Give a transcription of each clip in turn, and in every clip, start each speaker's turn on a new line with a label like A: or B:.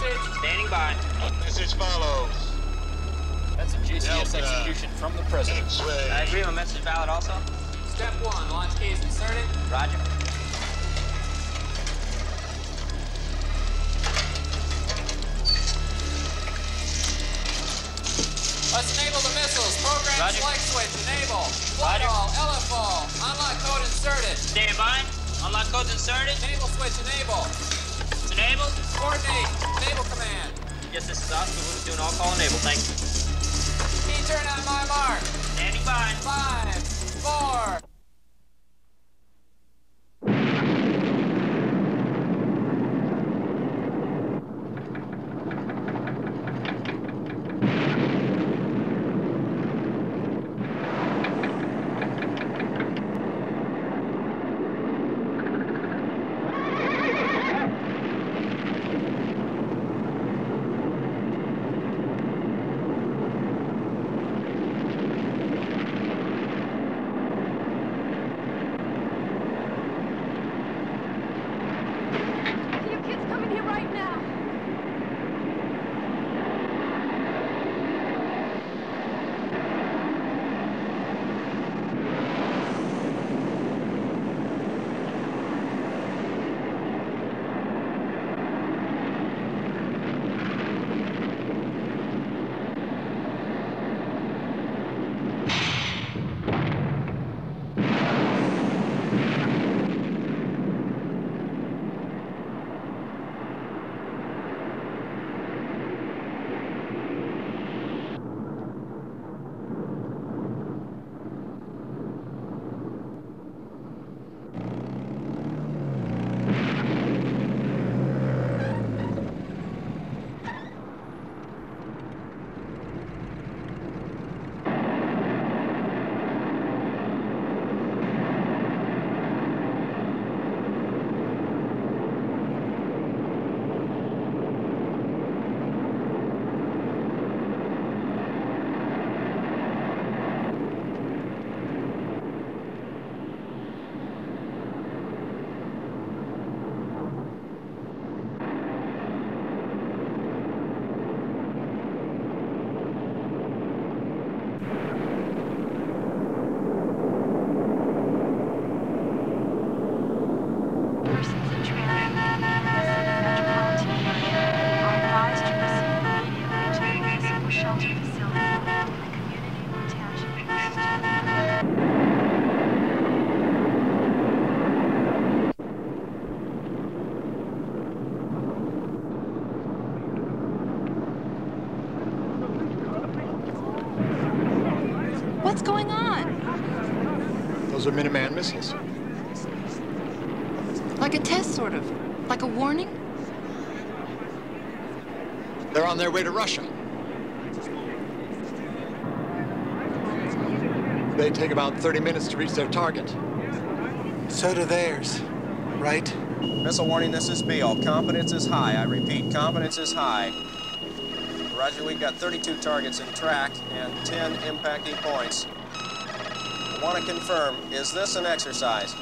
A: message.
B: Standing by.
C: Message follows.
D: That's a JCS
C: Delta.
D: execution from the president.
B: I
C: Sway.
B: agree. My message valid also.
A: Step one, launch keys inserted.
B: Roger.
A: Let's enable the missiles. Program
B: Roger.
A: select switch. Enable. Flight
B: Roger.
A: all. LFO. Unlock code inserted.
B: Stand by. Unlock codes inserted.
A: Enable switch. Enable.
B: It's.
A: Coordinate. Enable command.
B: Yes, this is us. We're doing all call enabled. Thank you.
A: Key turn on my mark.
B: Standing by.
A: Five, four.
E: Like a test, sort of. Like a warning?
F: They're on their way to Russia. They take about 30 minutes to reach their target.
G: So do theirs, right?
H: Missile warning, this is Beale. Confidence is high. I repeat, confidence is high. Roger, we've got 32 targets in track and 10 impacting points. I want to confirm, is this an exercise?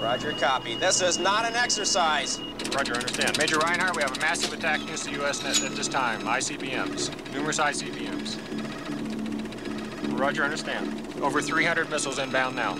H: Roger, copy. This is not an exercise.
D: Roger, understand. Major Reinhardt, we have a massive attack against the U.S. at this time. ICBMs. Numerous ICBMs. Roger, understand. Over 300 missiles inbound now.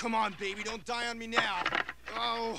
C: Come on, baby. Don't die on me now. Oh.